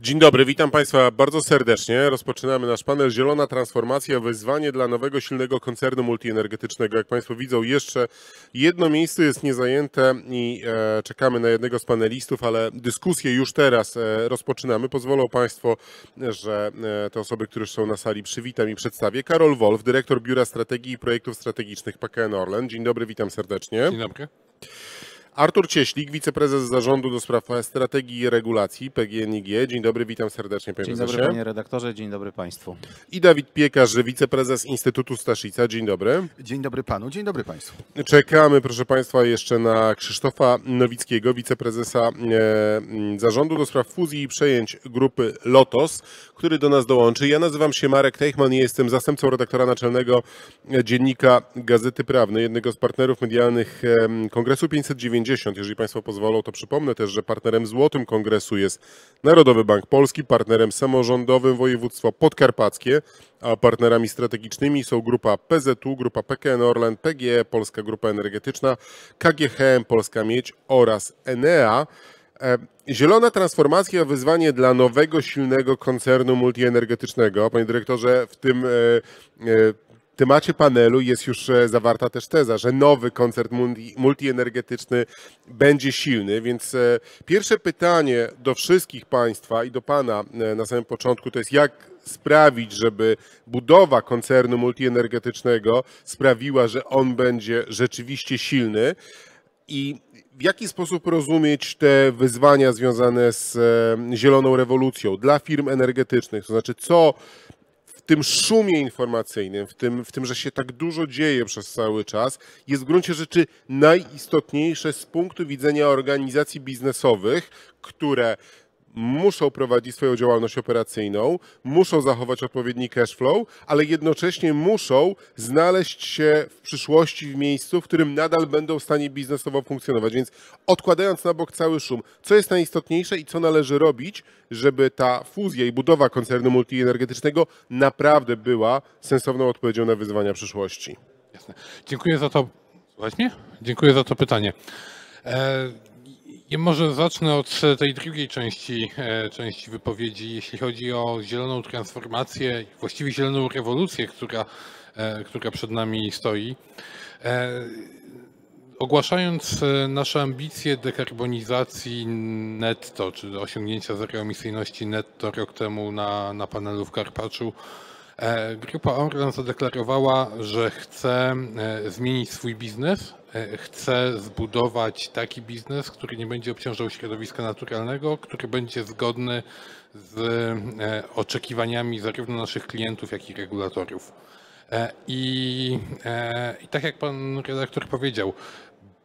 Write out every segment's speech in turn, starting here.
Dzień dobry, witam Państwa bardzo serdecznie. Rozpoczynamy nasz panel Zielona Transformacja, wyzwanie dla nowego silnego koncernu multienergetycznego. Jak Państwo widzą, jeszcze jedno miejsce jest niezajęte i e, czekamy na jednego z panelistów, ale dyskusję już teraz e, rozpoczynamy. Pozwolą Państwo, że e, te osoby, które są na sali, przywitam i przedstawię. Karol Wolf, dyrektor Biura Strategii i Projektów Strategicznych PKN Orlen. Dzień dobry, witam serdecznie. Dzień dobry. Artur Cieślik, wiceprezes zarządu do spraw strategii i regulacji PGNiG. Dzień dobry, witam serdecznie panie Dzień prezesie. dobry panie redaktorze, dzień dobry państwu. I Dawid Piekarz, wiceprezes Instytutu Staszica. Dzień dobry. Dzień dobry panu, dzień dobry państwu. Czekamy, proszę państwa, jeszcze na Krzysztofa Nowickiego, wiceprezesa e, zarządu do spraw fuzji i przejęć grupy Lotos, który do nas dołączy. Ja nazywam się Marek Teichman i jestem zastępcą redaktora naczelnego dziennika Gazety Prawnej, jednego z partnerów medialnych Kongresu 590. Jeżeli państwo pozwolą, to przypomnę też, że partnerem złotym kongresu jest Narodowy Bank Polski, partnerem samorządowym województwo podkarpackie, a partnerami strategicznymi są grupa PZU, grupa PKN Orlen, PGE, Polska Grupa Energetyczna, KGHM, Polska Miedź oraz Enea. E, Zielona transformacja, wyzwanie dla nowego, silnego koncernu multienergetycznego. Panie dyrektorze, w tym e, e, temacie panelu jest już zawarta też teza, że nowy koncert multi, multienergetyczny będzie silny, więc pierwsze pytanie do wszystkich Państwa i do Pana na samym początku to jest jak sprawić, żeby budowa koncernu multienergetycznego sprawiła, że on będzie rzeczywiście silny i w jaki sposób rozumieć te wyzwania związane z zieloną rewolucją dla firm energetycznych, to znaczy co w tym szumie informacyjnym, w tym, w tym, że się tak dużo dzieje przez cały czas, jest w gruncie rzeczy najistotniejsze z punktu widzenia organizacji biznesowych, które muszą prowadzić swoją działalność operacyjną, muszą zachować odpowiedni cash flow, ale jednocześnie muszą znaleźć się w przyszłości w miejscu, w którym nadal będą w stanie biznesowo funkcjonować. Więc odkładając na bok cały szum, co jest najistotniejsze i co należy robić, żeby ta fuzja i budowa koncernu multienergetycznego naprawdę była sensowną odpowiedzią na wyzwania przyszłości. Jasne. Dziękuję za to. Słuchać mnie? Dziękuję za to pytanie. E, ja może zacznę od tej drugiej części, e, części wypowiedzi, jeśli chodzi o zieloną transformację, właściwie zieloną rewolucję, która, e, która przed nami stoi. E, Ogłaszając e, nasze ambicje dekarbonizacji netto, czy osiągnięcia zeroemisyjności netto rok temu na, na panelu w Karpaczu, e, Grupa Orlen zadeklarowała, że chce e, zmienić swój biznes, e, chce zbudować taki biznes, który nie będzie obciążał środowiska naturalnego, który będzie zgodny z e, oczekiwaniami zarówno naszych klientów, jak i regulatorów. E, I, e, I tak jak pan redaktor powiedział,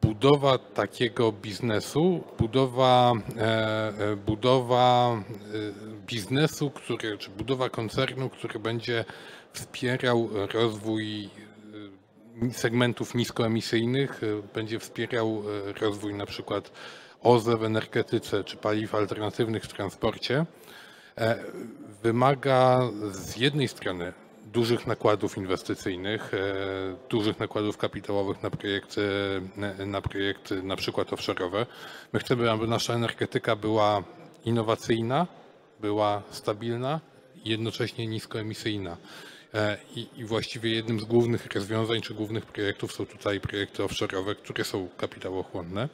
budowa takiego biznesu, budowa, e, e, budowa e, biznesu, który, czy budowa koncernu, który będzie wspierał rozwój e, segmentów niskoemisyjnych, e, będzie wspierał e, rozwój na przykład OZE w energetyce czy paliw alternatywnych w transporcie, e, wymaga z jednej strony dużych nakładów inwestycyjnych, dużych nakładów kapitałowych na projekty, na projekty na przykład offshore'owe. My chcemy, aby nasza energetyka była innowacyjna, była stabilna i jednocześnie niskoemisyjna. E, I, I właściwie jednym z głównych rozwiązań czy głównych projektów są tutaj projekty offshore'owe, które są kapitałochłonne.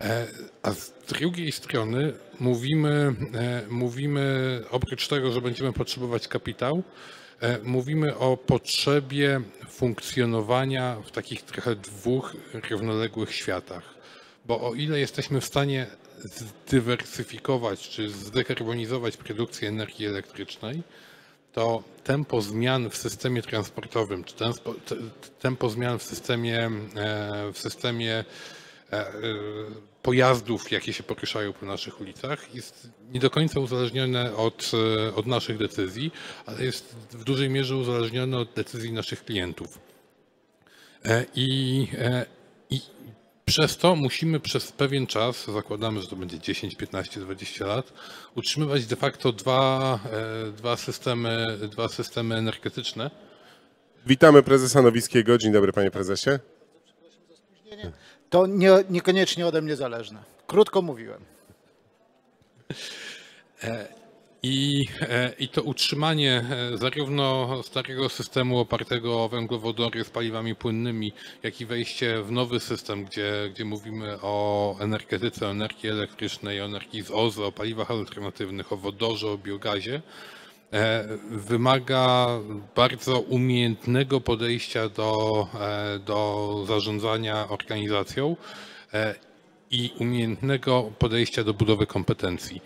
E, A z drugiej strony mówimy, e, mówimy, oprócz tego, że będziemy potrzebować kapitał, e, mówimy o potrzebie funkcjonowania w takich trochę dwóch równoległych światach. Bo o ile jesteśmy w stanie zdywersyfikować czy zdekarbonizować produkcję energii elektrycznej, to tempo zmian w systemie transportowym, czy tempo, te- tempo zmian w systemie, e, w systemie e, pojazdów, jakie się poruszają po naszych ulicach, jest nie do końca uzależnione od, e, od naszych decyzji, ale jest w dużej mierze uzależnione od decyzji naszych klientów. I przez to musimy przez pewien czas, zakładamy, że to będzie 10, 15, 20 lat, utrzymywać de facto dwa, e, dwa, systemy, dwa systemy energetyczne. Witamy prezesa Nowickiego. Dzień dobry panie prezesie. To nie, niekoniecznie ode mnie zależne. Krótko mówiłem. I, e, I to utrzymanie e, zarówno starego systemu opartego o węglowodory z paliwami płynnymi, jak i wejście w nowy system, gdzie, gdzie mówimy o energetyce, o energii elektrycznej, o energii z OZE, o paliwach alternatywnych, o wodorze, o biogazie, e, wymaga bardzo umiejętnego podejścia do, do zarządzania organizacją i umiejętnego podejścia do budowy kompetencji.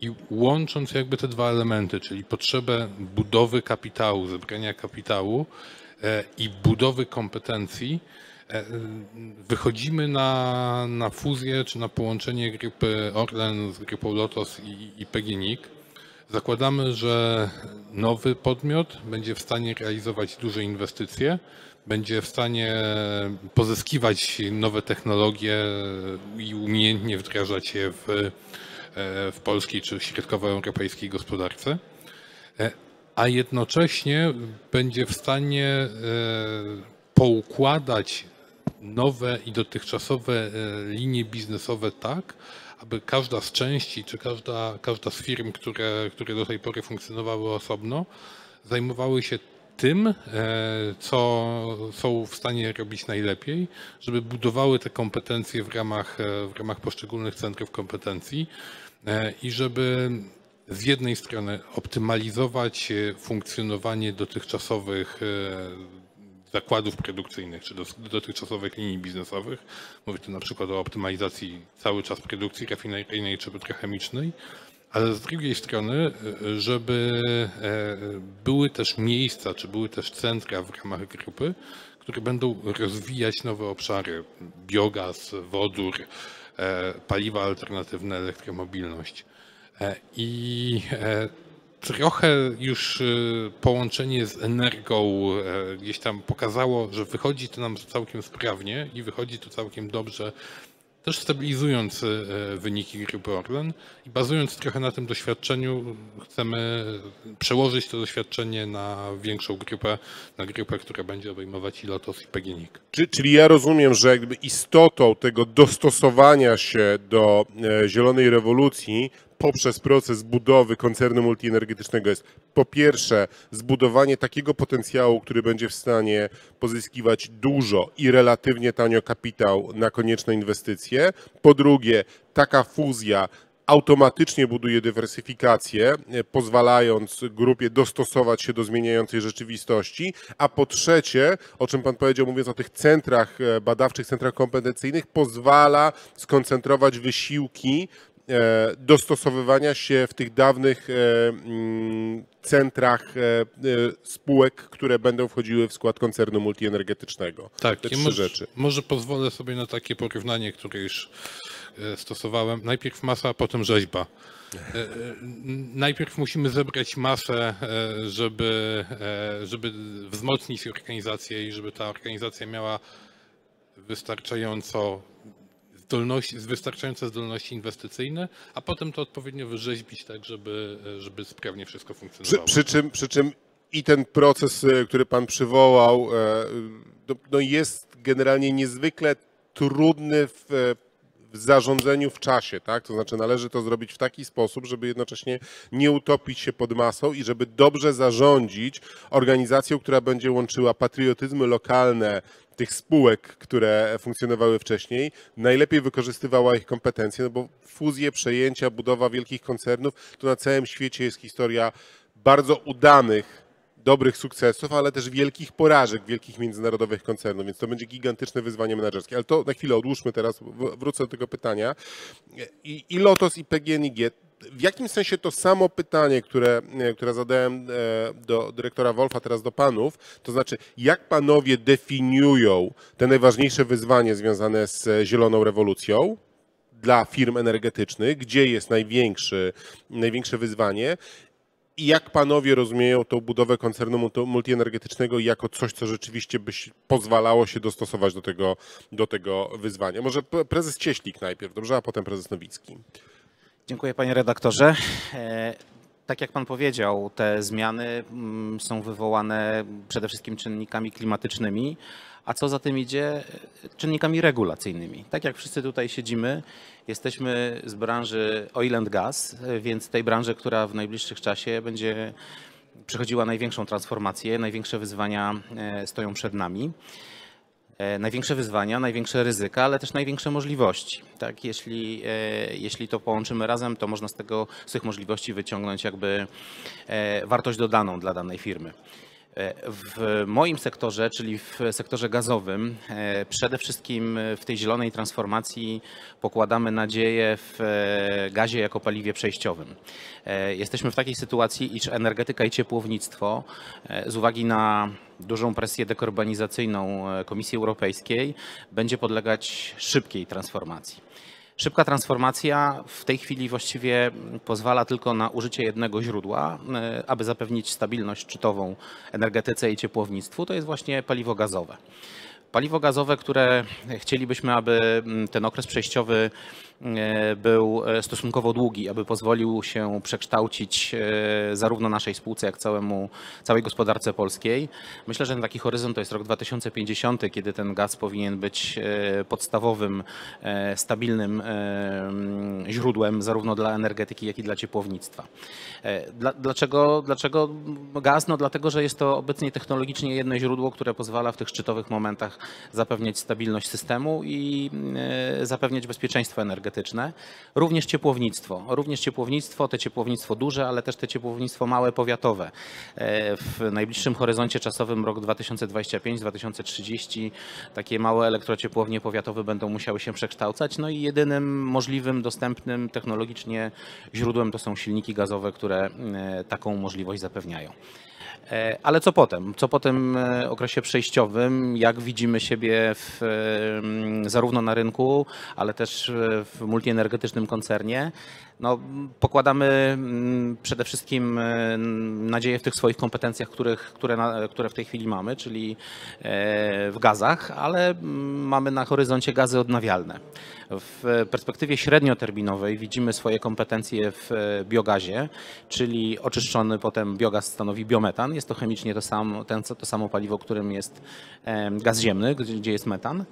I łącząc jakby te dwa elementy, czyli potrzebę budowy kapitału, zebrania kapitału e, i budowy kompetencji, e, wychodzimy na, na fuzję czy na połączenie grupy Orlen z grupą Lotos i, i. Zakładamy, że nowy podmiot będzie w stanie realizować duże inwestycje, będzie w stanie pozyskiwać nowe technologie i umiejętnie wdrażać je w w polskiej czy środkowoeuropejskiej gospodarce, e, a jednocześnie będzie w stanie e, poukładać nowe i dotychczasowe linie biznesowe tak, aby każda z części, czy każda, każda z firm, które, które do tej pory funkcjonowały osobno, zajmowały się tym, co są w stanie robić najlepiej, żeby budowały te kompetencje w ramach, w ramach poszczególnych centrów kompetencji, E, i żeby z jednej strony optymalizować e, funkcjonowanie dotychczasowych e, zakładów produkcyjnych czy dotychczasowych linii biznesowych. Mówię tu na przykład o optymalizacji cały czas produkcji rafineryjnej czy petrochemicznej, ale z drugiej strony, żeby były też miejsca, czy były też centra w ramach grupy, które będą rozwijać nowe obszary, biogaz, wodór, E, paliwa alternatywne, elektromobilność. E, I e, trochę już połączenie z energią gdzieś tam pokazało, że wychodzi to nam całkiem sprawnie i wychodzi to całkiem dobrze też stabilizując e, wyniki grupy Orlen i bazując trochę na tym doświadczeniu, chcemy przełożyć to doświadczenie na większą grupę, na grupę, która będzie obejmować i Lotos i PGNiG. Czyli ja rozumiem, że jakby istotą tego dostosowania się do e, zielonej rewolucji poprzez proces budowy koncernu multienergetycznego jest po pierwsze zbudowanie takiego potencjału, który będzie w stanie pozyskiwać dużo i relatywnie tanio kapitał na konieczne inwestycje. Po drugie, taka fuzja automatycznie buduje dywersyfikację, pozwalając grupie dostosować się do zmieniającej rzeczywistości, a po trzecie, o czym Pan powiedział, mówiąc o tych centrach badawczych, centrach kompetencyjnych, pozwala skoncentrować wysiłki E, dostosowywania się w tych dawnych e, mm, centrach e, spółek, które będą wchodziły w skład koncernu multienergetycznego. Tak, Te trzy może, rzeczy. może pozwolę sobie na takie porównanie, które już stosowałem. Najpierw masa, a potem rzeźba. Najpierw musimy zebrać masę, żeby, żeby wzmocnić organizację i żeby ta organizacja miała wystarczająco zdolności, wystarczające zdolności inwestycyjne, a potem to odpowiednio wyrzeźbić tak, żeby, żeby sprawnie wszystko funkcjonowało. Przy, przy, czym, przy czym i ten proces, e, który pan przywołał, e, no, no jest generalnie niezwykle trudny w w zarządzaniu w czasie, tak? To znaczy należy to zrobić w taki sposób, żeby jednocześnie nie utopić się pod masą i żeby dobrze zarządzić organizacją, która będzie łączyła patriotyzmy lokalne tych spółek, które funkcjonowały wcześniej, najlepiej wykorzystywała ich kompetencje, no bo fuzje, przejęcia, budowa wielkich koncernów, to na całym świecie jest historia bardzo udanych dobrych sukcesów, ale też wielkich porażek, wielkich międzynarodowych koncernów, więc to będzie gigantyczne wyzwanie menedżerskie. Ale to na chwilę odłóżmy teraz, wrócę do tego pytania. I, i Lotos, i PGNiG, w jakim sensie to samo pytanie, które, które zadałem e, do dyrektora Wolfa, teraz do panów, to znaczy, jak panowie definiują te najważniejsze wyzwanie związane z zieloną rewolucją, dla firm energetycznych, gdzie jest największy, największe wyzwanie i jak panowie rozumieją tą budowę koncernu multienergetycznego jako coś, co rzeczywiście by pozwalało się dostosować do tego, do tego wyzwania? Może prezes Cieślik najpierw, dobrze, a potem prezes Nowicki. Dziękuję panie redaktorze. E, tak jak pan powiedział, te zmiany mm, są wywołane przede wszystkim czynnikami klimatycznymi, a co za tym idzie, czynnikami regulacyjnymi. Tak jak wszyscy tutaj siedzimy, jesteśmy z branży oil and gas, więc tej branży, która w najbliższym czasie będzie przechodziła największą transformację, największe wyzwania e, stoją przed nami. E, największe wyzwania, największe ryzyka, ale też największe możliwości. Tak? Jeśli, e, jeśli to połączymy razem, to można z, tego, z tych możliwości wyciągnąć jakby wartość dodaną dla danej firmy. W moim sektorze, czyli w sektorze gazowym, przede wszystkim w tej zielonej transformacji pokładamy nadzieję w gazie jako paliwie przejściowym. Jesteśmy w takiej sytuacji, iż energetyka i ciepłownictwo z uwagi na dużą presję dekarbonizacyjną Komisji Europejskiej będzie podlegać szybkiej transformacji. Szybka transformacja w tej chwili właściwie pozwala tylko na użycie jednego źródła, e, aby zapewnić stabilność szczytową energetyce i ciepłownictwu, to jest właśnie paliwo gazowe. Paliwo gazowe, które chcielibyśmy, aby ten okres przejściowy był e, stosunkowo długi, aby pozwolił się przekształcić e, zarówno naszej spółce, jak całemu, całej gospodarce polskiej. Myślę, że taki horyzont to jest rok 2050, kiedy ten gaz powinien być podstawowym, stabilnym źródłem zarówno dla energetyki, jak i dla ciepłownictwa. Dlaczego, dlaczego gaz? No dlatego, że jest to obecnie technologicznie jedno źródło, które pozwala w tych szczytowych momentach zapewniać stabilność systemu i zapewniać bezpieczeństwo energetyczne energetyczne, również ciepłownictwo. Również ciepłownictwo, te ciepłownictwo duże, ale też te ciepłownictwo małe, powiatowe. E, w najbliższym horyzoncie czasowym rok 2025-2030 takie małe elektrociepłownie powiatowe będą musiały się przekształcać. No i jedynym możliwym, dostępnym technologicznie źródłem to są silniki gazowe, które e, taką możliwość zapewniają. E, ale co potem? Co po tym e, okresie przejściowym? Jak widzimy siebie w, zarówno na rynku, ale też w multienergetycznym koncernie? No, pokładamy przede wszystkim e, nadzieję w tych swoich kompetencjach, których, które, które w tej chwili mamy, czyli w gazach, ale mamy na horyzoncie gazy odnawialne. W perspektywie średnioterminowej widzimy swoje kompetencje w biogazie, czyli oczyszczony potem biogaz stanowi biometan. Jest to chemicznie to ten, to samo paliwo, którym jest gaz ziemny, gdzie jest metan.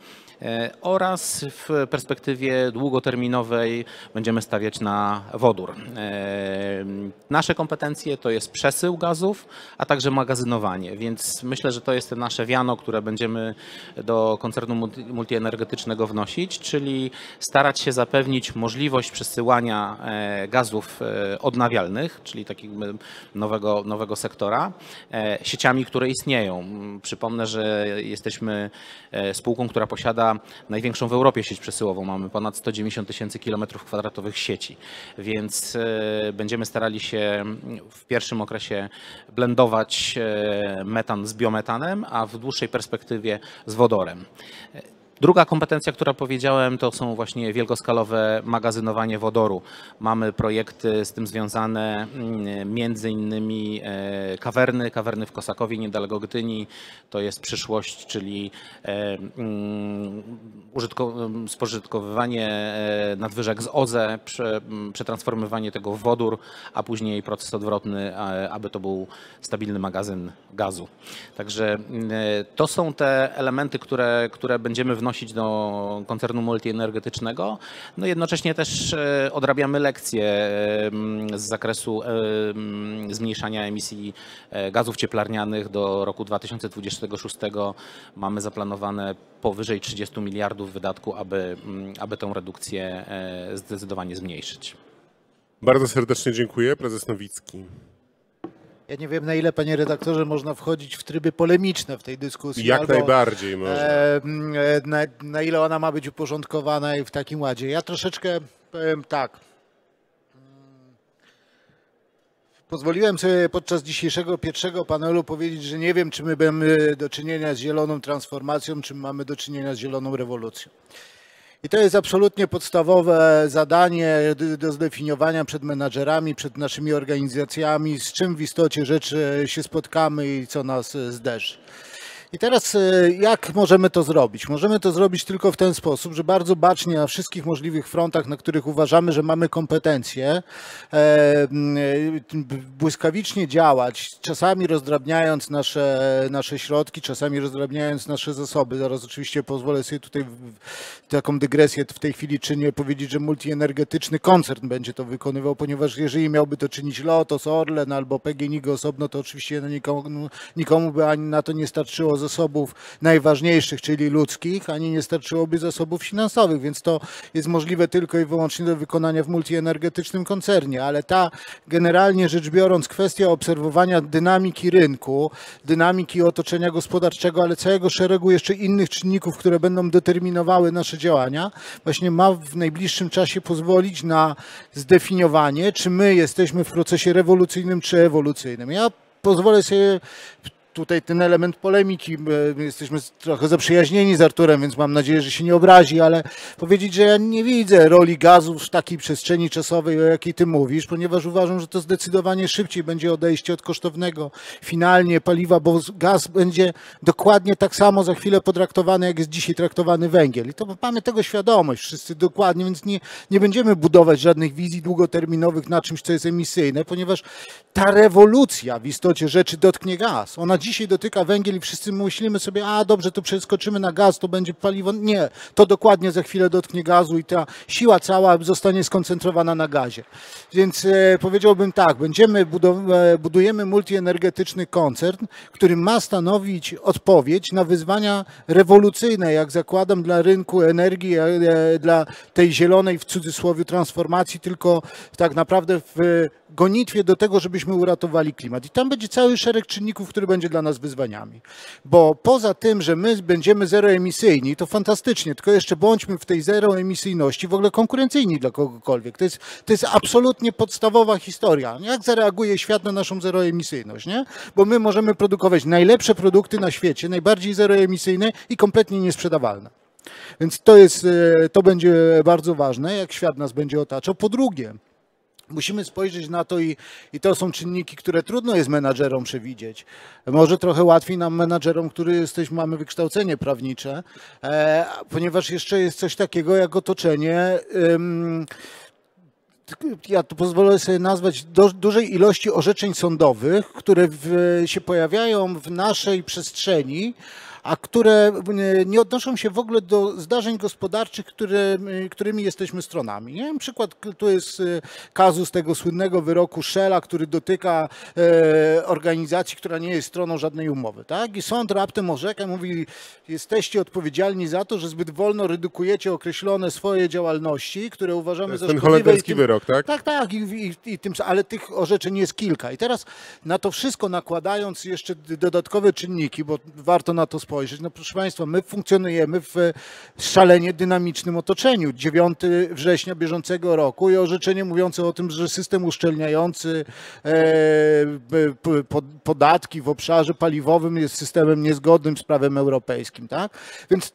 E, oraz w perspektywie długoterminowej będziemy stawiać na wodór. E, nasze kompetencje to jest przesył gazów, a także magazynowanie, więc myślę, że to jest nasze wiano, które będziemy do koncernu multienergetycznego wnosić, czyli starać się zapewnić możliwość przesyłania e, gazów odnawialnych, czyli takiego nowego, nowego sektora, sieciami, które istnieją. Przypomnę, że jesteśmy spółką, która posiada największą w Europie sieć przesyłową. Mamy ponad 190 tysięcy kilometrów kwadratowych sieci, więc e, będziemy starali się w pierwszym okresie blendować e, metan z biometanem, a w dłuższej perspektywie z wodorem. Druga kompetencja, która powiedziałem, to są właśnie wielkoskalowe magazynowanie wodoru. Mamy projekty z tym związane, mm, między innymi e, kawerny, kawerny w Kosakowie, niedaleko Gdyni. To jest przyszłość, czyli e, mm, spożytkowywanie e, nadwyżek z OZE, przetransformowanie tego w wodór, a później proces odwrotny, aby to był stabilny magazyn gazu. Także to są te elementy, które, które będziemy wnosić wnosić do koncernu multienergetycznego. No jednocześnie też e, odrabiamy lekcje z zakresu zmniejszania emisji e, gazów cieplarnianych do roku 2026. Mamy zaplanowane powyżej 30 miliardów wydatku, aby, aby tę redukcję e, zdecydowanie zmniejszyć. Bardzo serdecznie dziękuję. Prezes Nowicki. Ja nie wiem, na ile, panie redaktorze, można wchodzić w tryby polemiczne w tej dyskusji. Jak albo, najbardziej można. E, na, na, ile ona ma być uporządkowana i w takim ładzie. Ja troszeczkę powiem tak. Pozwoliłem sobie podczas dzisiejszego pierwszego panelu powiedzieć, że nie wiem, czy my mamy do czynienia z zieloną transformacją, czy mamy do czynienia z zieloną rewolucją. I to jest absolutnie podstawowe zadanie do zdefiniowania przed menadżerami, przed naszymi organizacjami, z czym w istocie rzeczy się spotkamy i co nas zderzy. I teraz e, jak możemy to zrobić? Możemy to zrobić tylko w ten sposób, że bardzo bacznie na wszystkich możliwych frontach, na których uważamy, że mamy kompetencje, e, e, błyskawicznie działać, czasami rozdrabniając nasze, nasze środki, czasami rozdrabniając nasze zasoby. Zaraz oczywiście pozwolę sobie tutaj taką dygresję w tej chwili czynię, powiedzieć, że multienergetyczny koncern będzie to wykonywał, ponieważ jeżeli miałby to czynić Lotos, Orlen albo PGNiG osobno, to oczywiście nikomu, nikomu by ani na to nie starczyło zasobów najważniejszych, czyli ludzkich, ani nie starczyłoby zasobów finansowych, więc to jest możliwe tylko i wyłącznie do wykonania w multienergetycznym koncernie, ale ta generalnie rzecz biorąc kwestia obserwowania dynamiki rynku, dynamiki otoczenia gospodarczego, ale całego szeregu jeszcze innych czynników, które będą determinowały nasze działania, właśnie ma w najbliższym czasie pozwolić na zdefiniowanie, czy my jesteśmy w procesie rewolucyjnym czy ewolucyjnym. Ja pozwolę sobie tutaj ten element polemiki, my jesteśmy trochę zaprzyjaźnieni z Arturem, więc mam nadzieję, że się nie obrazi, ale powiedzieć, że ja nie widzę roli gazu w takiej przestrzeni czasowej, o jakiej ty mówisz, ponieważ uważam, że to zdecydowanie szybciej będzie odejście od kosztownego finalnie paliwa, bo gaz będzie dokładnie tak samo za chwilę potraktowany, jak jest dzisiaj traktowany węgiel. I to mamy tego świadomość wszyscy dokładnie, więc nie, nie będziemy budować żadnych wizji długoterminowych na czymś, co jest emisyjne, ponieważ ta rewolucja w istocie rzeczy dotknie gaz. Ona dzisiaj dotyka węgiel i wszyscy myślimy sobie, a dobrze, to przeskoczymy na gaz, to będzie paliwo. Nie, to dokładnie za chwilę dotknie gazu i ta siła cała zostanie skoncentrowana na gazie. Więc e, powiedziałbym tak, będziemy e, budujemy multienergetyczny koncern, który ma stanowić odpowiedź na wyzwania rewolucyjne, jak zakładam, dla rynku energii, e, e, dla tej zielonej w cudzysłowie transformacji, tylko tak naprawdę w gonitwie do tego, żebyśmy uratowali klimat. I tam będzie cały szereg czynników, który będzie dla nas wyzwaniami. Bo poza tym, że my będziemy zeroemisyjni, to fantastycznie, tylko jeszcze bądźmy w tej zeroemisyjności w ogóle konkurencyjni dla kogokolwiek. To jest, to jest absolutnie podstawowa historia. Jak zareaguje świat na naszą zeroemisyjność, nie? Bo my możemy produkować najlepsze produkty na świecie, najbardziej zeroemisyjne i kompletnie niesprzedawalne. Więc to jest, e, to będzie bardzo ważne, jak świat nas będzie otaczał. Po drugie, Musimy spojrzeć na to i, i to są czynniki, które trudno jest menadżerom przewidzieć. Może trochę łatwiej nam menadżerom, który jesteśmy, mamy wykształcenie prawnicze, e, ponieważ jeszcze jest coś takiego jak otoczenie. ym, ja to pozwolę sobie nazwać do, dużej ilości orzeczeń sądowych, które w, się pojawiają w naszej przestrzeni, a które e, nie odnoszą się w ogóle do zdarzeń gospodarczych, które, którymi jesteśmy stronami. Nie wiem, przykład to jest e, kazus tego słynnego wyroku Shella, który dotyka e, organizacji, która nie jest stroną żadnej umowy. Tak? I sąd raptem orzeka, mówi, jesteście odpowiedzialni za to, że zbyt wolno redukujecie określone swoje działalności, które uważamy za ten szkodliwe. i holenderski tym- wyrok, tak? tak, tak, i, i, i tym, ale tych orzeczeń jest kilka. I teraz na to wszystko nakładając jeszcze dodatkowe czynniki, bo warto na to spojrzeć. No proszę Państwa, my funkcjonujemy w e, szalenie dynamicznym otoczeniu. 9 września bieżącego roku i orzeczenie mówiące o tym, że system uszczelniający e, podatki w obszarze paliwowym jest systemem niezgodnym z prawem europejskim. Tak? Więc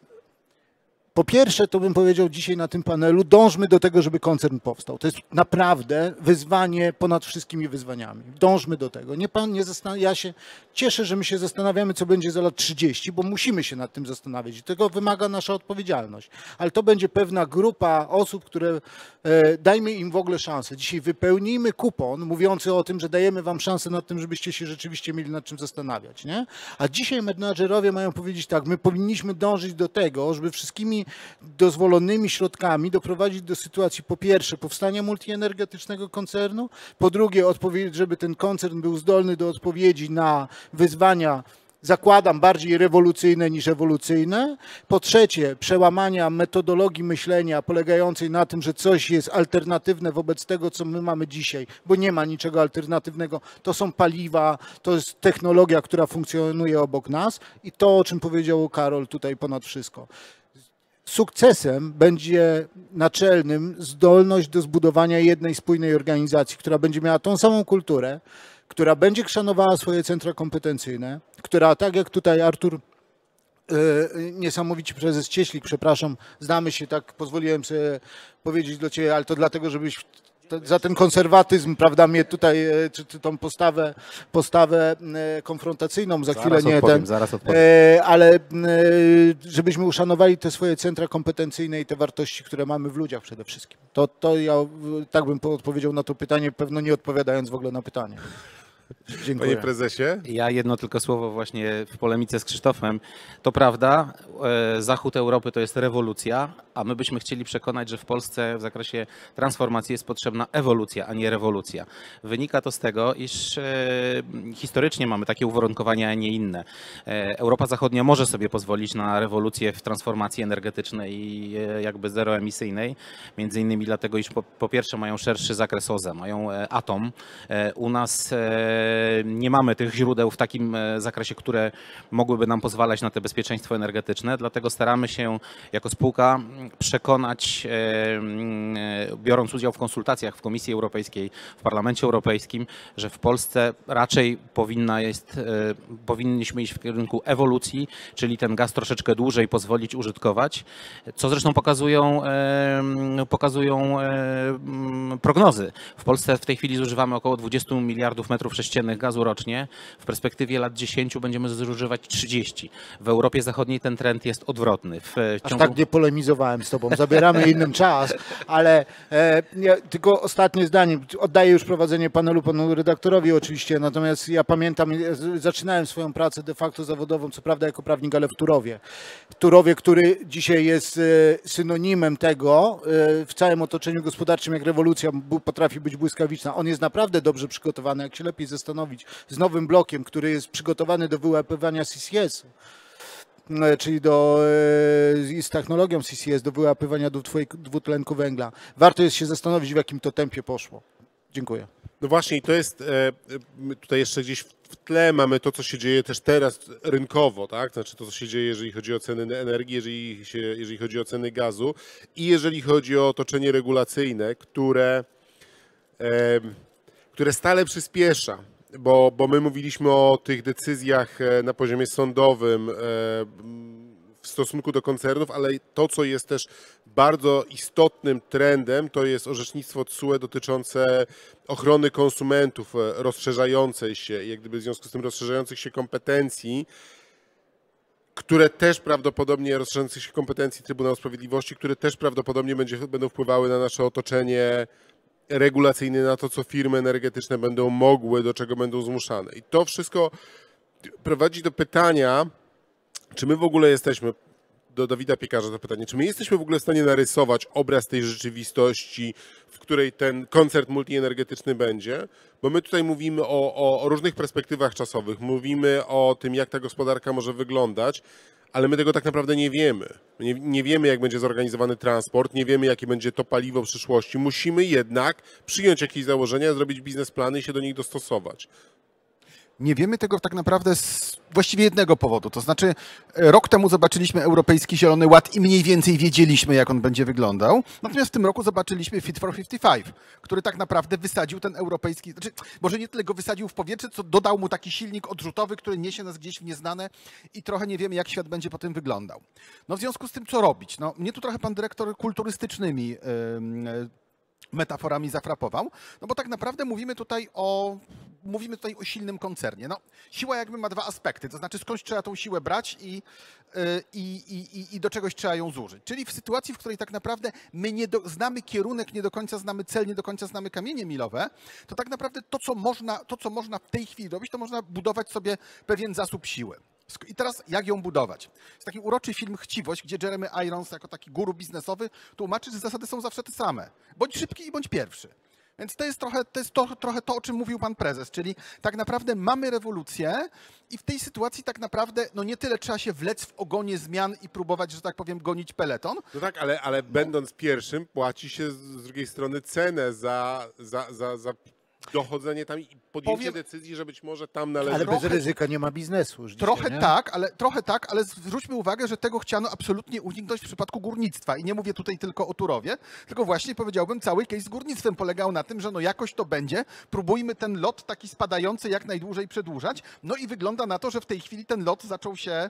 po pierwsze, to bym powiedział dzisiaj na tym panelu, dążmy do tego, żeby koncern powstał. To jest naprawdę wyzwanie ponad wszystkimi wyzwaniami. Dążmy do tego. Nie pan, nie ja się cieszę, że my się zastanawiamy, co będzie za lat 30, bo musimy się nad tym zastanawiać i tego wymaga nasza odpowiedzialność. Ale to będzie pewna grupa osób, które e, dajmy im w ogóle szansę. Dzisiaj wypełnijmy kupon mówiący o tym, że dajemy wam szansę nad tym, żebyście się rzeczywiście mieli nad czym zastanawiać. Nie? A dzisiaj menadżerowie mają powiedzieć tak, my powinniśmy dążyć do tego, żeby wszystkimi dozwolonymi środkami doprowadzić do sytuacji po pierwsze powstania multienergetycznego koncernu, po drugie żeby ten koncern był zdolny do odpowiedzi na wyzwania zakładam, bardziej rewolucyjne niż ewolucyjne. Po trzecie, przełamania metodologii myślenia polegającej na tym, że coś jest alternatywne wobec tego, co my mamy dzisiaj, bo nie ma niczego alternatywnego. To są paliwa, to jest technologia, która funkcjonuje obok nas i to, o czym powiedział Karol tutaj ponad wszystko sukcesem będzie naczelnym zdolność do zbudowania jednej spójnej organizacji, która będzie miała tą samą kulturę, która będzie szanowała swoje centra kompetencyjne, która tak jak tutaj Artur e, niesamowicie prezes Cieślik, przepraszam, znamy się, tak pozwoliłem sobie powiedzieć do Ciebie, ale to dlatego, żebyś za ten konserwatyzm, prawda, mnie tutaj, e, czy, czy tą postawę, postawę e, konfrontacyjną, za chwilę Zaraz nie odpowiem, ten, zaraz odpowiem. e, ale e, żebyśmy uszanowali te swoje centra kompetencyjne i te wartości, które mamy w ludziach przede wszystkim. To, to ja tak bym po- odpowiedział na to pytanie, pewno nie odpowiadając w ogóle na pytanie. Dziękuję. Panie prezesie? Ja jedno tylko słowo właśnie w polemice z Krzysztofem. To prawda, e, zachód Europy to jest rewolucja, a my byśmy chcieli przekonać, że w Polsce w zakresie transformacji jest potrzebna ewolucja, a nie rewolucja. Wynika to z tego, iż e, historycznie mamy takie uwarunkowania, a nie inne. E, Europa Zachodnia może sobie pozwolić na rewolucję w transformacji energetycznej i jakby zeroemisyjnej, między innymi dlatego, iż po, po pierwsze mają szerszy zakres OZE, mają atom. U nas nie mamy tych źródeł w takim e, zakresie, które mogłyby nam pozwalać na to bezpieczeństwo energetyczne, dlatego staramy się jako spółka mm, przekonać, e, mm, e, biorąc udział w konsultacjach w Komisji Europejskiej, w Parlamencie Europejskim, że w Polsce raczej powinna jest, powinniśmy iść w kierunku ewolucji, czyli ten gaz troszeczkę dłużej pozwolić użytkować, co zresztą pokazują, mm, pokazują prognozy. W Polsce w tej chwili zużywamy około 20 miliardów metrów sześciennych gazu rocznie. W perspektywie lat 10 będziemy zużywać 30. W Europie Zachodniej ten trend jest odwrotny. W Aż ciągu... tak nie polemizowałem z tobą, zabieramy innym czas, ale e, ja, tylko ostatnie zdanie. Oddaję już prowadzenie panelu panu redaktorowi oczywiście, natomiast ja pamiętam, e, zaczynałem swoją pracę de facto zawodową, co prawda jako prawnik, ale w Turowie. W Turowie, który dzisiaj jest e, synonimem tego e, w całym otoczeniu gospodarczym, jak rewolucja potrafi być błyskawiczna. On jest naprawdę dobrze przygotowany, jak się lepiej zastanowić, z nowym blokiem, który jest przygotowany do wyłapywania CCS-u e, czyli do, e, z technologią CCS do wyłapywania dwutlenku węgla. Warto jest się zastanowić, w jakim to tempie poszło. Dziękuję. No właśnie, i to jest e, tutaj jeszcze gdzieś w tle mamy to, co się dzieje też teraz rynkowo, tak? Znaczy to, co się dzieje, jeżeli chodzi o ceny energii, jeżeli, się, jeżeli chodzi o ceny gazu i jeżeli chodzi o otoczenie regulacyjne, które, które stale przyspiesza. Bo, bo my mówiliśmy o tych decyzjach e, na poziomie sądowym e, w stosunku do koncernów, ale to, co jest też bardzo istotnym trendem, to jest orzecznictwo TSUE dotyczące ochrony konsumentów, e, rozszerzającej się, jak gdyby w związku z tym rozszerzających się kompetencji, które też prawdopodobnie, rozszerzających się kompetencji Trybunału Sprawiedliwości, które też prawdopodobnie będzie, będą wpływały na nasze otoczenie regulacyjne, na to, co firmy energetyczne będą mogły, do czego będą zmuszane. I to wszystko prowadzi do pytania, czy my w ogóle jesteśmy, do Dawida Piekarza to pytanie, czy my jesteśmy w ogóle w stanie narysować obraz tej rzeczywistości, w której ten koncert multienergetyczny będzie? Bo my tutaj mówimy o, o, o różnych perspektywach czasowych, mówimy o tym, jak ta gospodarka może wyglądać, ale my tego tak naprawdę nie wiemy. Nie, nie wiemy, jak będzie zorganizowany transport, nie wiemy, jakie będzie to paliwo w przyszłości. Musimy jednak przyjąć jakieś założenia, zrobić biznesplany i się do nich dostosować. Nie wiemy tego tak naprawdę z właściwie jednego powodu. To znaczy, rok temu zobaczyliśmy Europejski Zielony Ład i mniej więcej wiedzieliśmy, jak on będzie wyglądał. Natomiast w tym roku zobaczyliśmy Fit for 55, który tak naprawdę wysadził ten europejski, znaczy, może nie tyle go wysadził w powietrze, co dodał mu taki silnik odrzutowy, który niesie nas gdzieś w nieznane i trochę nie wiemy, jak świat będzie po tym wyglądał. No w związku z tym, co robić? No, mnie tu trochę pan dyrektor kulturystycznymi ym, e, metaforami zafrapował, no bo tak naprawdę mówimy tutaj o mówimy tutaj o silnym koncernie. No, siła jakby ma dwa aspekty, to znaczy skądś trzeba tą siłę brać i, y, i, i, i- i do czegoś trzeba ją zużyć. Czyli w sytuacji, w której tak naprawdę my nie do, znamy kierunek, nie do końca znamy cel, nie do końca znamy kamienie milowe, to tak naprawdę to, co można, to, co można w tej chwili robić, to można budować sobie pewien zasób siły. I teraz jak ją budować? Jest taki uroczy film Chciwość, gdzie Jeremy Irons jako taki guru biznesowy tłumaczy, że zasady są zawsze te same. Bądź szybki i bądź pierwszy. Więc to jest, trochę, to jest to, trochę to, o czym mówił pan prezes, czyli tak naprawdę mamy rewolucję i w tej sytuacji tak naprawdę no nie tyle trzeba się wlec w ogonie zmian i próbować, że tak powiem, gonić peleton, No tak, ale, ale będąc pierwszym, płaci się z drugiej strony cenę za, za, za, za dochodzenie tam i podjęcie Powiem- decyzji, że być może tam należy. Ale bez ryzyka nie ma biznesu. Już dzisiaj, Trochę nie? tak, ale trochę tak, ale zwróćmy uwagę, że tego chciano absolutnie uniknąć w przypadku górnictwa. I nie mówię tutaj tylko o Turowie, tylko właśnie powiedziałbym, cały case z górnictwem polegał na tym, że no jakoś to będzie. Próbujmy ten lot taki spadający jak najdłużej przedłużać. No i wygląda na to, że w tej chwili ten lot zaczął się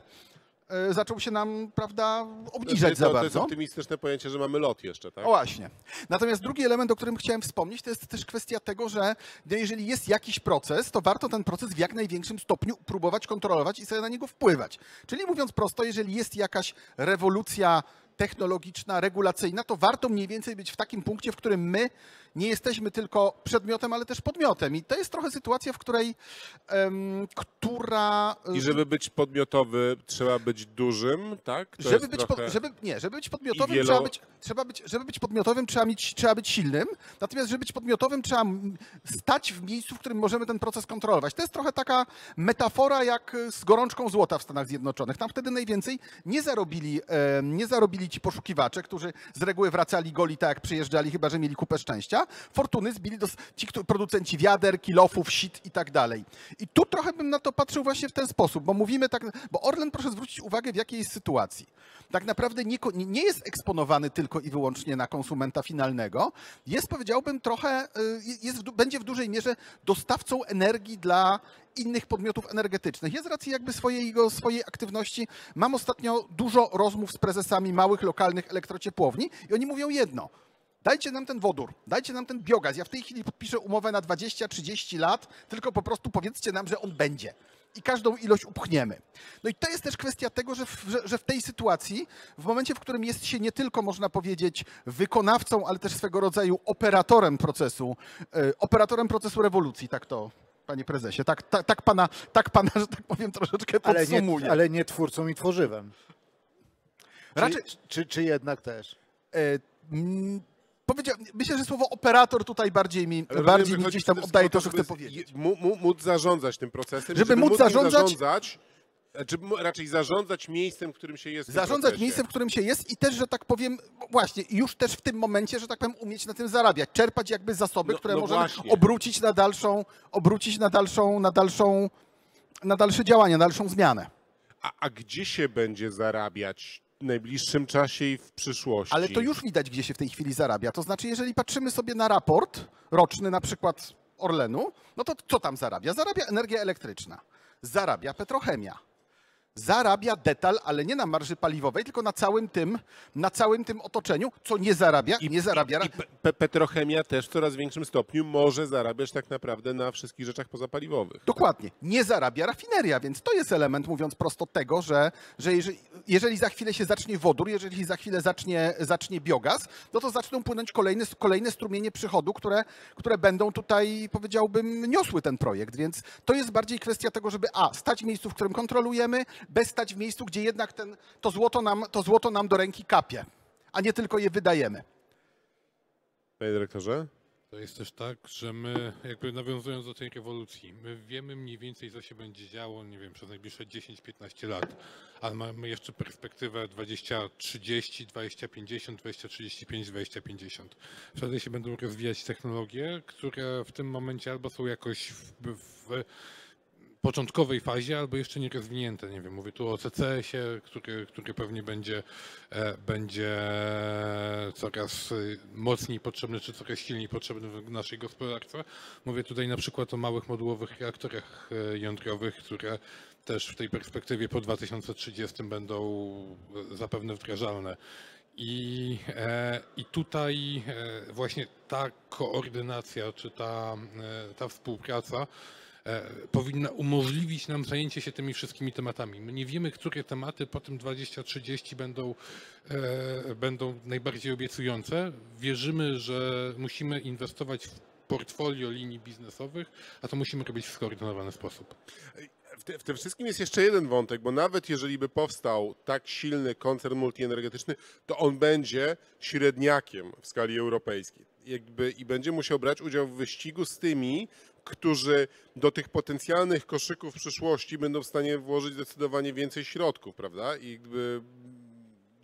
zaczął się nam, prawda, obniżać za to jest bardzo. optymistyczne pojęcie, że mamy lot jeszcze, tak? O właśnie. Natomiast drugi element, o którym chciałem wspomnieć, to jest też kwestia tego, że jeżeli jest jakiś proces, to warto ten proces w jak największym stopniu próbować kontrolować i sobie na niego wpływać. Czyli mówiąc prosto, jeżeli jest jakaś rewolucja technologiczna, regulacyjna, to warto mniej więcej być w takim punkcie, w którym my nie jesteśmy tylko przedmiotem, ale też podmiotem. I to jest trochę sytuacja, w której, em, która... I żeby być podmiotowy, trzeba być dużym, tak? To żeby być, trochę... pod, żeby, nie, żeby być podmiotowym, wielo- trzeba, być, trzeba być, żeby być podmiotowym trzeba, mieć, trzeba być silnym, natomiast żeby być podmiotowym trzeba stać w miejscu, w którym możemy ten proces kontrolować. To jest trochę taka metafora jak z gorączką złota w Stanach Zjednoczonych. Tam wtedy najwięcej nie zarobili, nie zarobili ci poszukiwacze, którzy z reguły wracali goli tak jak przyjeżdżali, chyba że mieli kupę szczęścia. Fortuny zbili dos- ci producenci wiader, kilofów, sit i tak dalej. I tu trochę bym na to patrzył właśnie w ten sposób, bo mówimy tak, bo Orlen proszę zwrócić uwagę w jakiej jest sytuacji. Tak naprawdę nie, nie jest eksponowany tylko i wyłącznie na konsumenta finalnego. Jest powiedziałbym trochę, y, jest będzie w dużej mierze dostawcą energii dla innych podmiotów energetycznych. Ja z racji jakby swojej, swojej aktywności mam ostatnio dużo rozmów z prezesami małych, lokalnych elektrociepłowni i oni mówią jedno. Dajcie nam ten wodór, dajcie nam ten biogaz. Ja w tej chwili podpiszę umowę na 20-30 lat, tylko po prostu powiedzcie nam, że on będzie. I każdą ilość upchniemy. No i to jest też kwestia tego, że w, że, że w tej sytuacji, w momencie, w którym jest się nie tylko, można powiedzieć, wykonawcą, ale też swego rodzaju operatorem procesu, e, operatorem procesu rewolucji, tak to, panie prezesie, tak, tak, tak, pana, tak pana, że tak powiem, troszeczkę Ale podsumuję. nie, ale nie twórcą i tworzywem. Raczej, Czy, czy, czy jednak też? e, powiedział, myślę, że słowo operator tutaj bardziej mi, bardziej mi że gdzieś tam oddaje to, wszystkim co o chcę żeby powiedzieć. Móc zarządzać tym procesem. Żeby móc nim zarządzać- zarządzać czy raczej zarządzać miejscem, w którym się jest. Zarządzać miejscem, w którym się jest i też, że tak powiem, właśnie, już też w tym momencie, że tak powiem, umieć na tym zarabiać, czerpać jakby zasoby, No- które no możemy właśnie. obrócić na dalszą, obrócić na dalszą, na dalszą, na dalsze działania, na dalszą zmianę. A, a gdzie się będzie zarabiać najbliższym czasie i w przyszłości? Ale to już widać, gdzie się w tej chwili zarabia. To znaczy, jeżeli patrzymy sobie na raport roczny, na przykład Orlenu, no to co tam zarabia? Zarabia energia elektryczna, zarabia petrochemia, zarabia detal, ale nie na marży paliwowej, tylko na całym tym, na całym tym otoczeniu, co nie zarabia, nie zarabia. I pe- pe- petrochemia też w coraz większym stopniu może zarabiać tak naprawdę na wszystkich rzeczach pozapaliwowych. Dokładnie. Nie zarabia rafineria, więc to jest element, mówiąc prosto, tego, że, że jeżeli, jeżeli za chwilę się zacznie wodór, jeżeli za chwilę zacznie, zacznie biogaz, no to zaczną płynąć kolejne, kolejne strumienie przychodu, które, które będą tutaj, powiedziałbym, niosły ten projekt. Więc to jest bardziej kwestia tego, żeby A, stać w miejscu, w którym kontrolujemy, B, stać w miejscu, gdzie jednak ten, to, złoto nam, to złoto nam do ręki kapie, a nie tylko je wydajemy. Panie dyrektorze? To jest też tak, że my, jakby nawiązując do tej rewolucji, my wiemy mniej więcej, co się będzie działo, nie wiem, przez najbliższe 10-15 lat, ale mamy jeszcze perspektywę 20-30, 20-50, 20-35, 20-50. Wtedy się będą rozwijać technologie, które w tym momencie albo są jakoś w, w początkowej fazie, albo jeszcze nie rozwinięte. Nie wiem, mówię tu o CCS-ie, który, który pewnie będzie, e, będzie coraz e, mocniej potrzebny, czy coraz silniej potrzebny w naszej gospodarce. Mówię tutaj na przykład o małych modułowych reaktorach e, jądrowych, które też w tej perspektywie po 2030 będą zapewne wdrażalne. I, I tutaj właśnie ta koordynacja, czy ta, ta współpraca powinna umożliwić nam zajęcie się tymi wszystkimi tematami. My nie wiemy, które tematy po tym 2030 będą, e, będą najbardziej obiecujące. Wierzymy, że musimy inwestować w portfolio linii biznesowych, a to musimy robić w skoordynowany sposób. W, te, w tym wszystkim jest jeszcze jeden wątek, bo nawet jeżeli by powstał tak silny koncern multienergetyczny, to on będzie średniakiem w skali europejskiej. Jakby, I będzie musiał brać udział w wyścigu z tymi, którzy do tych potencjalnych koszyków przyszłości będą w stanie włożyć zdecydowanie więcej środków, prawda? I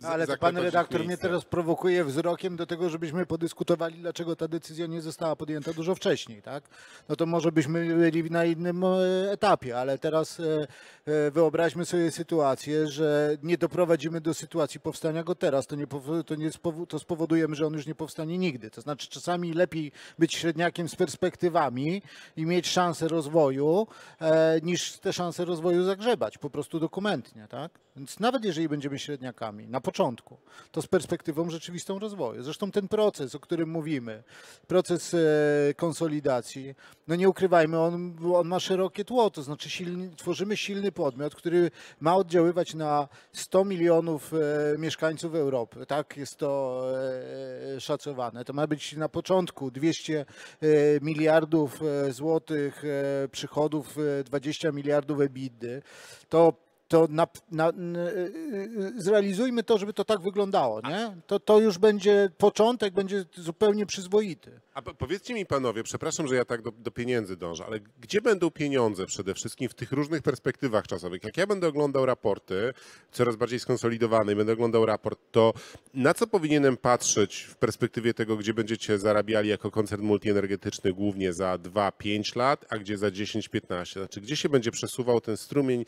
ale to pan redaktor mnie teraz prowokuje wzrokiem do tego, żebyśmy podyskutowali, dlaczego ta decyzja nie została podjęta dużo wcześniej, tak? No to może byśmy byli na innym e, etapie, ale teraz e, e, wyobraźmy sobie sytuację, że nie doprowadzimy do sytuacji powstania go teraz, to, nie, to, nie to spowodujemy, że on już nie powstanie nigdy. To znaczy czasami lepiej być średniakiem z perspektywami i mieć szansę rozwoju, niż te szanse rozwoju zagrzebać, po prostu dokumentnie, tak? Więc nawet jeżeli będziemy średniakami na początku, to z perspektywą rzeczywistą rozwoju. Zresztą ten proces, o którym mówimy, proces e, konsolidacji, no nie ukrywajmy, on, on ma szerokie tło, to znaczy silny, tworzymy silny podmiot, który ma oddziaływać na 100 milionów e, mieszkańców Europy. Tak jest to e, szacowane. To ma być na początku 200 e, miliardów złotych przychodów, e, 20 miliardów EBITDA. To to na, na, n- y, y, zrealizujmy to, żeby to tak wyglądało, nie? To, to już będzie, początek będzie zupełnie przyzwoity. A po- powiedzcie mi panowie, przepraszam, że ja tak do, do pieniędzy dążę, ale gdzie będą pieniądze przede wszystkim w tych różnych perspektywach czasowych? Jak ja będę oglądał raporty, coraz bardziej skonsolidowane i będę oglądał raport, to na co powinienem patrzeć w perspektywie tego, gdzie będziecie zarabiali jako koncern multienergetyczny głównie za 2-5 lat, a gdzie za 10-15? Znaczy, gdzie się będzie przesuwał ten strumień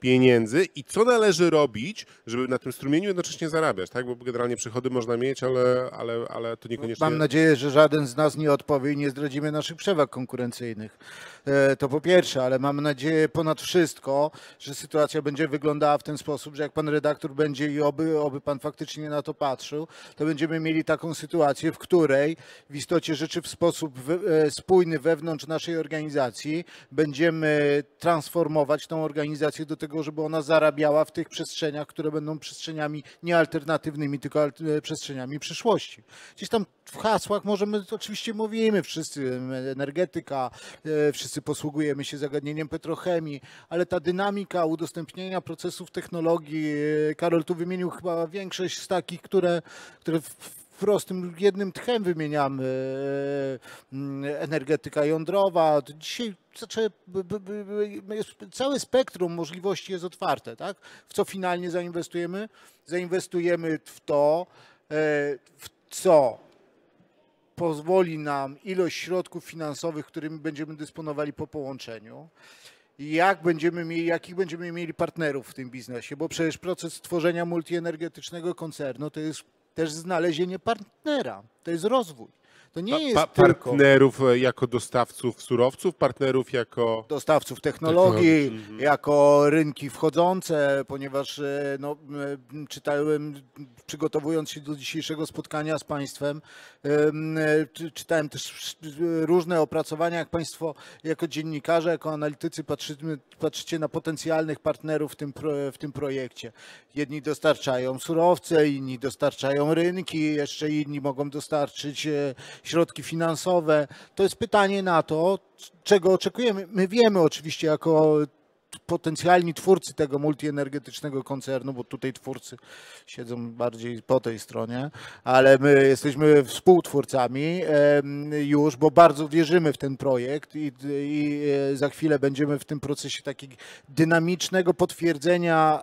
pieniędzy i co należy robić, żeby na tym strumieniu jednocześnie zarabiać, tak? Bo generalnie przychody można mieć, ale, ale, ale to niekoniecznie... Mam nadzieję, że żaden z nas nie odpowie i nie zdradzimy naszych przewag konkurencyjnych. E, To po pierwsze, ale mam nadzieję ponad wszystko, że sytuacja będzie wyglądała w ten sposób, że jak pan redaktor będzie i oby, oby pan faktycznie na to patrzył, to będziemy mieli taką sytuację, w której w istocie rzeczy w sposób e, spójny wewnątrz naszej organizacji będziemy transformować tą organizację do tego, żeby ona zarabiała w tych przestrzeniach, które będą przestrzeniami nie alternatywnymi, tylko e, przestrzeniami przyszłości. Gdzieś tam w hasłach możemy, oczywiście mówimy wszyscy, energetyka, e, wszyscy posługujemy się zagadnieniem petrochemii, ale ta dynamika udostępnienia procesów technologii, e, Karol tu wymienił chyba większość z takich, które, które prostym jednym tchem wymieniamy. E, mm, Energetyka jądrowa. Dzisiaj znaczy, całe spektrum możliwości jest otwarte. Tak? W co finalnie zainwestujemy? Zainwestujemy w to, e, w co pozwoli nam ilość środków finansowych, którymi będziemy dysponowali po połączeniu. Jak będziemy mieli, jakich będziemy mieli partnerów w tym biznesie, bo przecież proces tworzenia multienergetycznego koncernu to jest też znalezienie partnera, to jest rozwój. To nie jest pa- tylko partnerów e, jako dostawców surowców, partnerów jako. dostawców technologii, Technologii, jako rynki wchodzące, ponieważ e, no, e, czytałem, przygotowując się do dzisiejszego spotkania z Państwem, em, czy- czytałem też różne opracowania, jak Państwo jako dziennikarze, jako analitycy patrzymy, patrzycie na potencjalnych partnerów w tym, w tym projekcie. Jedni dostarczają surowce, inni dostarczają rynki, jeszcze inni mogą dostarczyć środki finansowe. To jest pytanie na to, czego oczekujemy. My wiemy oczywiście jako potencjalni twórcy tego multienergetycznego koncernu, bo tutaj twórcy siedzą bardziej po tej stronie, ale my jesteśmy współtwórcami już, bo bardzo wierzymy w ten projekt i, i e, za chwilę będziemy w tym procesie takiego dynamicznego potwierdzenia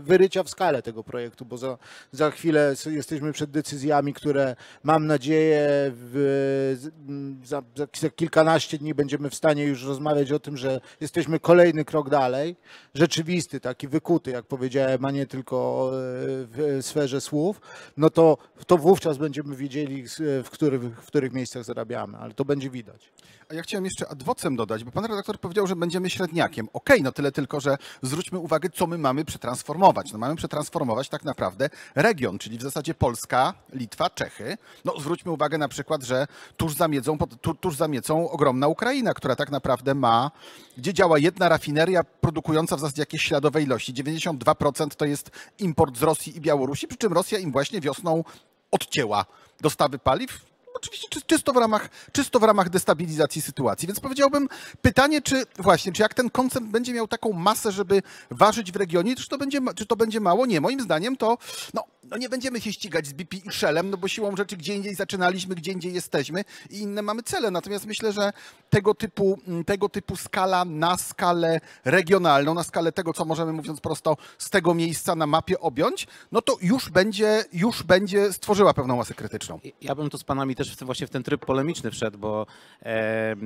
wyrycia w skalę tego projektu, bo za, za chwilę jesteśmy przed decyzjami, które mam nadzieję w, za, za, kilkanaście dni będziemy w stanie już rozmawiać o tym, że jesteśmy kolejny krok dalej, rzeczywisty, taki wykuty, jak powiedziałem, a nie tylko e, w sferze słów, no to, to wówczas będziemy wiedzieli, w których, w których miejscach zarabiamy, ale to będzie widać. A ja chciałem jeszcze adwocem dodać, bo pan redaktor powiedział, że będziemy średniakiem. Okej, no tyle tylko, że zwróćmy uwagę, co my mamy przetransformować. No mamy przetransformować tak naprawdę region, czyli w zasadzie Polska, Litwa, Czechy. No zwróćmy uwagę na przykład, że tuż za miedzą, tuż za miedzą ogromna Ukraina, która tak naprawdę ma, gdzie działa jedna rafineria produkująca w zasadzie jakieś śladowe ilości. 92% to jest import z Rosji i Białorusi, przy czym Rosja im właśnie wiosną odcięła dostawy paliw. Oczywiście czy- czysto w, ramach, czysto w ramach destabilizacji sytuacji. Więc powiedziałbym pytanie, czy właśnie, czy jak ten koncern będzie miał taką masę, żeby ważyć w regionie, czy to będzie, czy to będzie mało? Nie, moim zdaniem to no, no nie będziemy się ścigać z BP i Shellem, no bo siłą rzeczy gdzie indziej zaczynaliśmy, gdzie indziej jesteśmy i inne mamy cele. Natomiast myślę, że tego typu, tego typu skala na skalę regionalną, na skalę tego, co możemy mówiąc prosto z tego miejsca na mapie objąć, no to już będzie, już będzie stworzyła pewną masę krytyczną. Ja bym tu z panami też też właśnie w ten tryb polemiczny wszedł, bo e,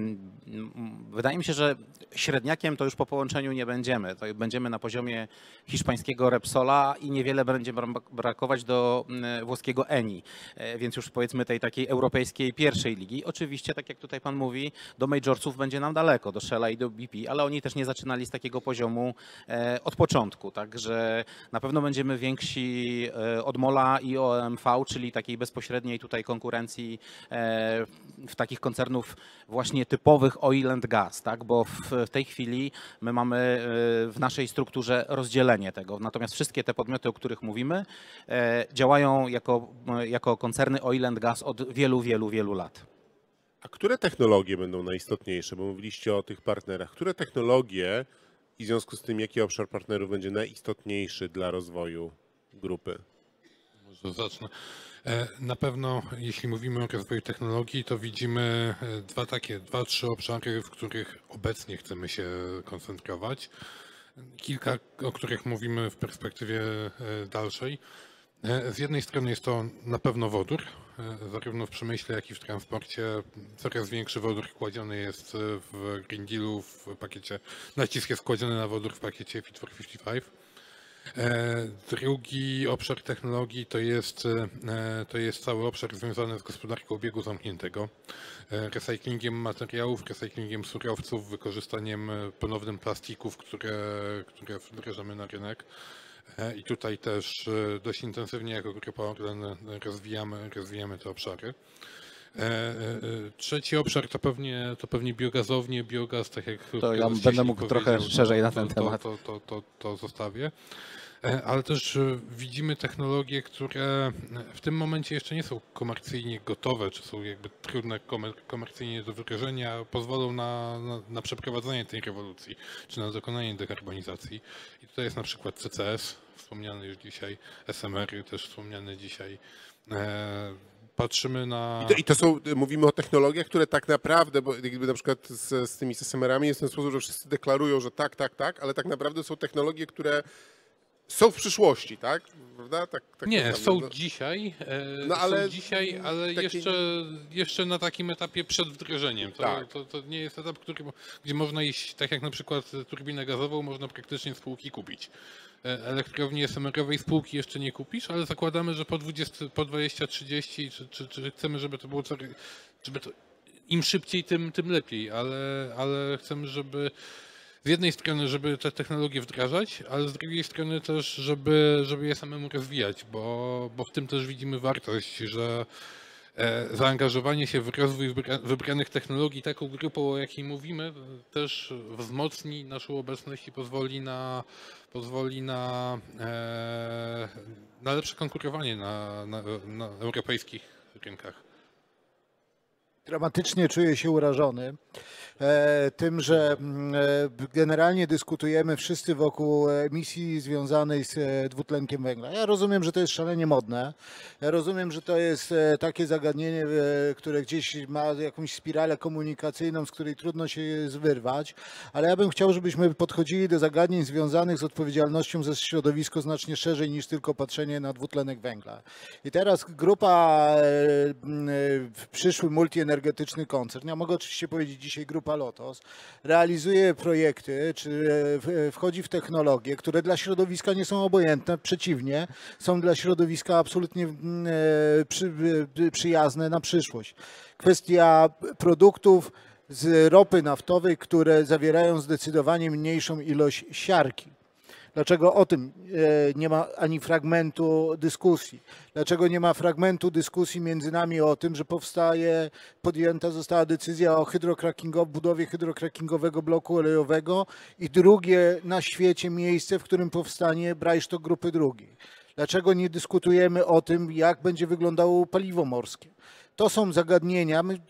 wydaje mi się, że średniakiem to już po połączeniu nie będziemy. To będziemy na poziomie hiszpańskiego Repsola i niewiele będzie brakować do włoskiego Eni, e, więc już powiedzmy tej takiej europejskiej pierwszej ligi. Oczywiście, tak jak tutaj pan mówi, do majorsów będzie nam daleko, do Shella i do BP, ale oni też nie zaczynali z takiego poziomu e, od początku, także na pewno będziemy więksi e, od Mola i OMV, czyli takiej bezpośredniej tutaj konkurencji w takich koncernów właśnie typowych oil and gas, tak? bo w tej chwili my mamy w naszej strukturze rozdzielenie tego. Natomiast wszystkie te podmioty, o których mówimy, działają jako, jako koncerny oil and gas od wielu, wielu, wielu lat. A które technologie będą najistotniejsze? Bo mówiliście o tych partnerach. Które technologie i w związku z tym, jaki obszar partnerów będzie najistotniejszy dla rozwoju grupy? Może zacznę. E, na pewno, jeśli mówimy o rozwoju technologii, to widzimy e, dwa takie, dwa, trzy obszary, w których obecnie chcemy się koncentrować. Kilka, o których mówimy w perspektywie e, dalszej. Z jednej strony jest to na pewno wodór, zarówno w przemyśle, jak i w transporcie. Coraz większy wodór kładziony jest w Green Dealu, w pakiecie, nacisk jest kładziony na wodór w pakiecie Fit for 55. E, drugi obszar technologii to jest, e, to jest cały obszar związany z gospodarką obiegu zamkniętego, e, recyklingiem materiałów, recyklingiem surowców, wykorzystaniem ponownym plastików, które, które wdrażamy na rynek. I tutaj też dość intensywnie jako Grupa Orlen rozwijamy, rozwijamy te obszary. Trzeci obszar to pewnie, to pewnie biogazownie, biogaz, tak jak To ja będę mógł trochę szerzej na ten to, temat. To, to, to, to zostawię. E, ale też e, widzimy technologie, które w tym momencie jeszcze nie są komercyjnie gotowe, czy są jakby trudne komercyjnie do wdrożenia, pozwolą na, na, na przeprowadzenie tej rewolucji, czy na dokonanie dekarbonizacji. I tutaj jest na przykład CCS, wspomniany już dzisiaj, SMR, też wspomniany dzisiaj. E, patrzymy na. I to, I to, są, mówimy o technologiach, które tak naprawdę, bo jakby na przykład z, z tymi SMR-ami jest ten sposób, że wszyscy deklarują, że tak, tak, tak, ale tak naprawdę są technologie, które są w przyszłości, tak? Prawda? Tak, tak nie, są no. dzisiaj, e, no, ale są dzisiaj, ale taki... jeszcze, jeszcze na takim etapie przed wdrożeniem. To, tak. to, to, nie jest etap, który, gdzie można iść, tak jak na przykład turbinę gazową, można praktycznie spółki kupić. E, elektrowni SMR-owej spółki jeszcze nie kupisz, ale zakładamy, że po 20, po 20 30, czy, czy, czy chcemy, żeby to było, żeby to im szybciej, tym, tym lepiej, ale, ale chcemy, żeby z jednej strony, żeby te technologie wdrażać, ale z drugiej strony też, żeby, żeby je samemu rozwijać, bo, bo w tym też widzimy wartość, że e, zaangażowanie się w rozwój wybranych technologii taką grupą, o jakiej mówimy, też wzmocni naszą obecność i pozwoli na, pozwoli na, e, na lepsze konkurowanie na, na, na europejskich rynkach. Dramatycznie czuję się urażony. E, tym, że mm, e, generalnie dyskutujemy wszyscy wokół emisji związanej z e, dwutlenkiem węgla. Ja rozumiem, że to jest szalenie modne. Ja rozumiem, że to jest takie zagadnienie, które gdzieś ma jakąś spiralę komunikacyjną, z której trudno się wyrwać, ale ja bym chciał, żebyśmy podchodzili do zagadnień związanych z odpowiedzialnością za środowisko znacznie szerzej niż tylko patrzenie na dwutlenek węgla. I teraz grupa, przyszły multienergetyczny koncern, ja mogę oczywiście powiedzieć dzisiaj grupa Grupa Lotos realizuje projekty, czy e, wchodzi w technologie, które dla środowiska nie są obojętne, przeciwnie, są dla środowiska absolutnie mm, e, e, przyjazne na przyszłość. Kwestia produktów z ropy naftowej, które zawierają zdecydowanie mniejszą ilość siarki. Dlaczego o tym e, nie ma ani fragmentu dyskusji? Dlaczego nie ma fragmentu dyskusji między nami o tym, że powstaje, podjęta została decyzja o hydrokrakingu, budowie hydrokrakingowego bloku olejowego i drugie na świecie miejsce, w którym powstanie Brajsztok Grupy Drugiej? Dlaczego nie dyskutujemy o tym, jak będzie wyglądało paliwo morskie? To są zagadnienia. My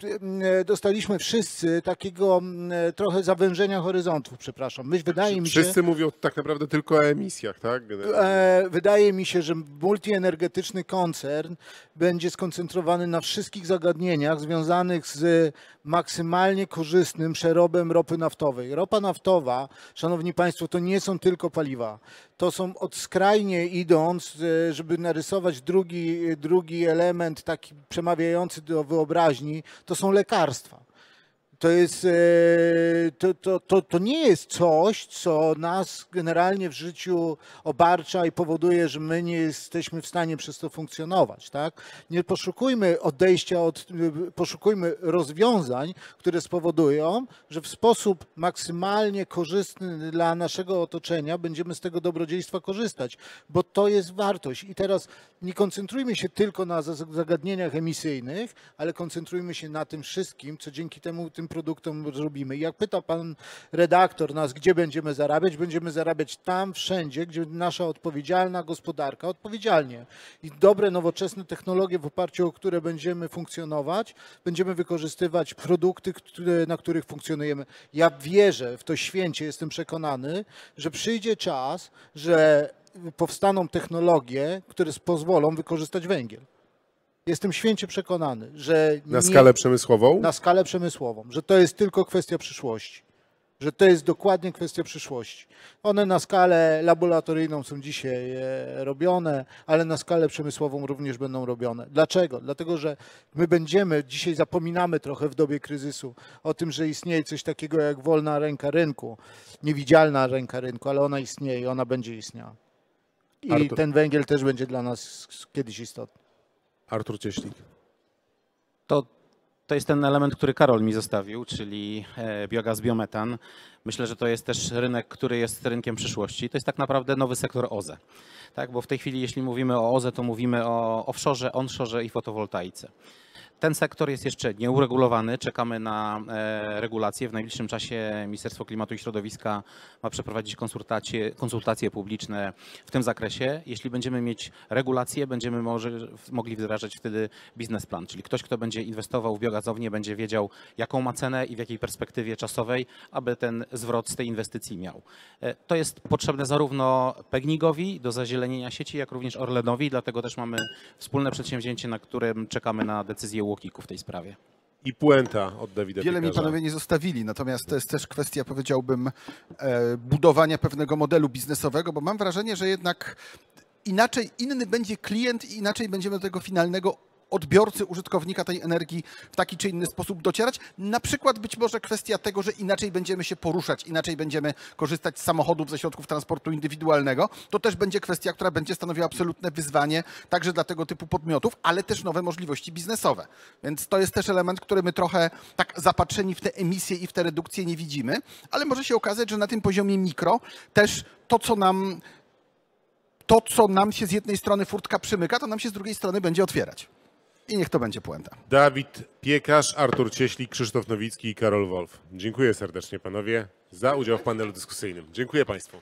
e, dostaliśmy wszyscy takiego e, trochę zawężenia horyzontów, przepraszam. My, wydaje mi się, wszyscy mówią tak naprawdę tylko o emisjach, tak? E, wydaje mi się, że multienergetyczny koncern będzie skoncentrowany na wszystkich zagadnieniach związanych z maksymalnie korzystnym przerobem ropy naftowej. Ropa naftowa, szanowni państwo, to nie są tylko paliwa. To są od skrajnie idąc, żeby narysować drugi, drugi element taki przemawiający do wyobraźni, to są lekarstwa. To, jest, e, to, to, to, to nie jest coś, co nas generalnie w życiu obarcza i powoduje, że my nie jesteśmy w stanie przez to funkcjonować. Tak? Nie poszukujmy odejścia od, poszukujmy rozwiązań, które spowodują, że w sposób maksymalnie korzystny dla naszego otoczenia będziemy z tego dobrodziejstwa korzystać, bo to jest wartość. I teraz nie koncentrujmy się tylko na za- zagadnieniach emisyjnych, ale koncentrujmy się na tym wszystkim, co dzięki temu tym produktom robimy. I jak pyta pan redaktor nas, gdzie będziemy zarabiać, będziemy zarabiać tam, wszędzie, gdzie nasza odpowiedzialna gospodarka odpowiedzialnie i dobre, nowoczesne technologie, w oparciu o które będziemy funkcjonować, będziemy wykorzystywać produkty, które, na których funkcjonujemy. Ja wierzę w to święcie, jestem przekonany, że przyjdzie czas, że powstaną technologie, które pozwolą wykorzystać węgiel. Jestem święcie przekonany, że Na nie- skalę przemysłową? na skalę przemysłową, że to jest tylko kwestia przyszłości. Że to jest dokładnie kwestia przyszłości. One na skalę laboratoryjną są dzisiaj e, robione, ale na skalę przemysłową również będą robione. Dlaczego? Dlatego, że my będziemy, dzisiaj zapominamy trochę w dobie kryzysu o tym, że istnieje coś takiego jak wolna ręka rynku, niewidzialna ręka rynku, ale ona istnieje i ona będzie istniała. I Artur. ten węgiel też będzie dla nas kiedyś istotny. Artur Cieślik. To, to jest ten element, który Karol mi zostawił, czyli e, biogaz, biometan. Myślę, że to jest też rynek, który jest rynkiem przyszłości. To jest tak naprawdę nowy sektor OZE. Tak, bo w tej chwili, jeśli mówimy o OZE, to mówimy o offshore, onshore i fotowoltaice. Ten sektor jest jeszcze nieuregulowany. Czekamy na e, regulacje. W najbliższym czasie Ministerstwo Klimatu i Środowiska ma przeprowadzić konsultacje, konsultacje publiczne w tym zakresie. Jeśli będziemy mieć regulacje, będziemy może, mogli wdrażać wtedy biznesplan, czyli ktoś, kto będzie inwestował w biogazownię, będzie wiedział, jaką ma cenę i w jakiej perspektywie czasowej, aby ten zwrot z tej inwestycji miał. E, To jest potrzebne zarówno PGNiG-owi do zazielenienia sieci, jak również Orlenowi, dlatego też mamy wspólne przedsięwzięcie, na którym czekamy na decyzję UOKiK-u w tej sprawie. I puenta od Dawida Wiele mi panowie nie zostawili, natomiast to jest też kwestia, powiedziałbym, e, budowania pewnego modelu biznesowego, bo mam wrażenie, że jednak inaczej inny będzie klient i inaczej będziemy do tego finalnego odbiorcy, użytkownika tej energii w taki czy inny sposób docierać. Na przykład być może kwestia tego, że inaczej będziemy się poruszać, inaczej będziemy korzystać z samochodów, ze środków transportu indywidualnego. To też będzie kwestia, która będzie stanowiła absolutne wyzwanie także dla tego typu podmiotów, ale też nowe możliwości biznesowe. Więc to jest też element, który my trochę tak zapatrzeni w te emisje i w te redukcje nie widzimy, ale może się okazać, że na tym poziomie mikro też to, co nam to, co nam się z jednej strony furtka przymyka, to nam się z drugiej strony będzie otwierać. I niech to będzie puenta. Dawid Piekarz, Artur Cieślik, Krzysztof Nowicki i Karol Wolf. Dziękuję serdecznie panowie za udział w panelu dyskusyjnym. Dziękuję państwu.